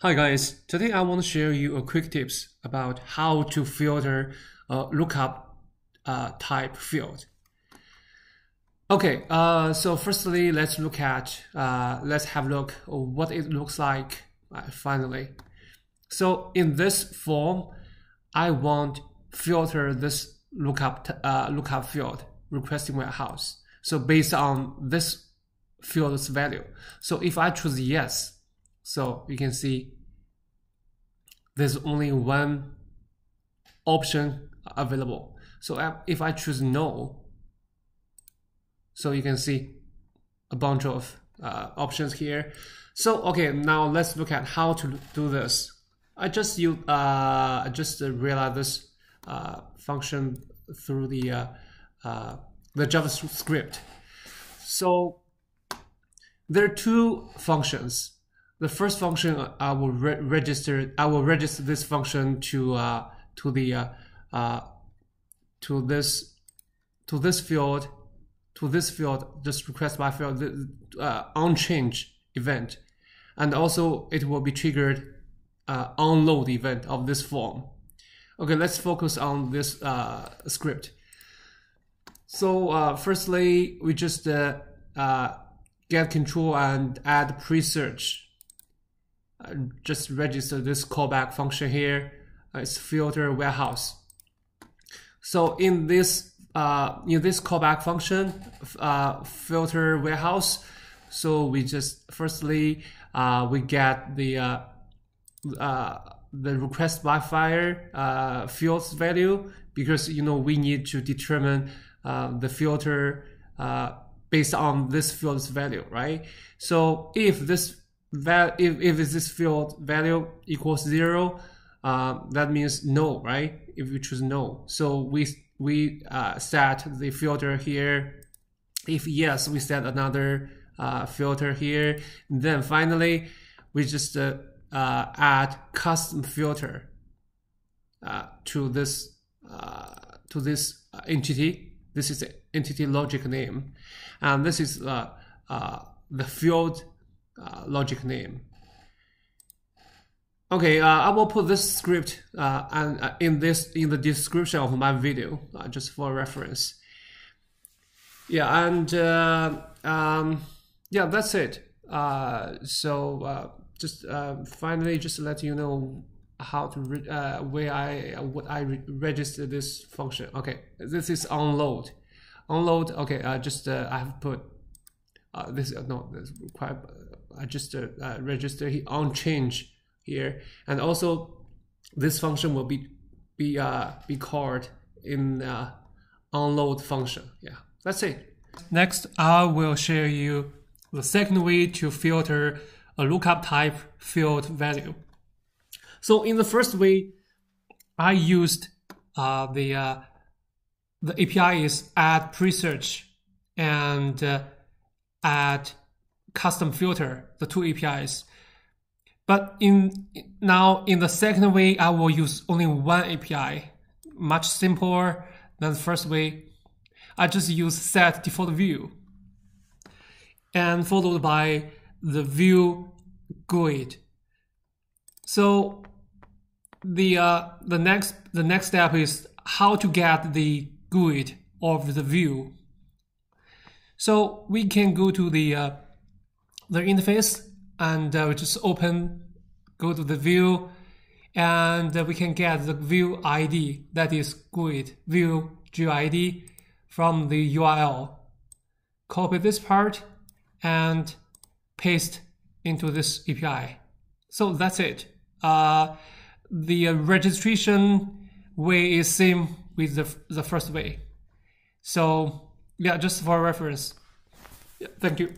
Hi guys, today I want to share you a quick tips about how to filter a lookup uh, type field. Okay, uh, so firstly, let's look at, uh, let's have a look what it looks like uh, finally. So in this form, I want filter this lookup, uh, lookup field, requesting warehouse. So based on this field's value. So if I choose yes, so you can see there's only one option available. So if I choose no, so you can see a bunch of uh, options here. So okay, now let's look at how to do this. I just you uh, just realized this uh, function through the uh, uh, the JavaScript. So there are two functions the first function I will re register I will register this function to uh, to the uh, uh, to this to this field to this field just request by field uh, on change event. And also it will be triggered uh, onload event of this form. Okay let's focus on this uh, script. So uh, firstly we just uh, uh, get control and add pre-search uh, just register this callback function here. Uh, it's filter warehouse. So in this uh, in this callback function, uh, filter warehouse, so we just firstly uh, we get the the request by fire fields value because you know we need to determine the filter based on this field's value, right? So if this val if, if this field value equals zero, uh, that means no, right? If we choose no. So we, we uh, set the filter here. If yes, we set another uh, filter here. And then finally, we just uh, uh, add custom filter uh, to this to this entity. This is the entity logic name, and this is the field uh, logic name. Okay, uh, I will put this script uh, and uh, in this in the description of my video uh, just for reference. Yeah, and uh, um, yeah, that's it. so just finally, just to let you know how to where I what I re register this function. Okay, this is unload, unload. Okay, just I have put this no this quite Just uh, register on change here, and also this function will be be uh, be called in uh, onload function. Yeah, that's it. Next, I will share you the second way to filter a lookup type field value. So in the first way, I used uh, the uh, the API is add pre-search and uh, add custom filter, the two APIs. But in now in the second way, I will use only one API, much simpler than the first way. I just use set default view and followed by the view GUID. So the uh, the next the next step is how to get the GUID of the view. So we can go to the uh, the interface and uh, we just open, go to the view, and uh, we can get the view ID that is GUID, view GUID from the URL. Copy this part and paste into this API. So that's it. Uh, the registration way is same with the, the first way. So yeah, just for reference. Yeah, thank you.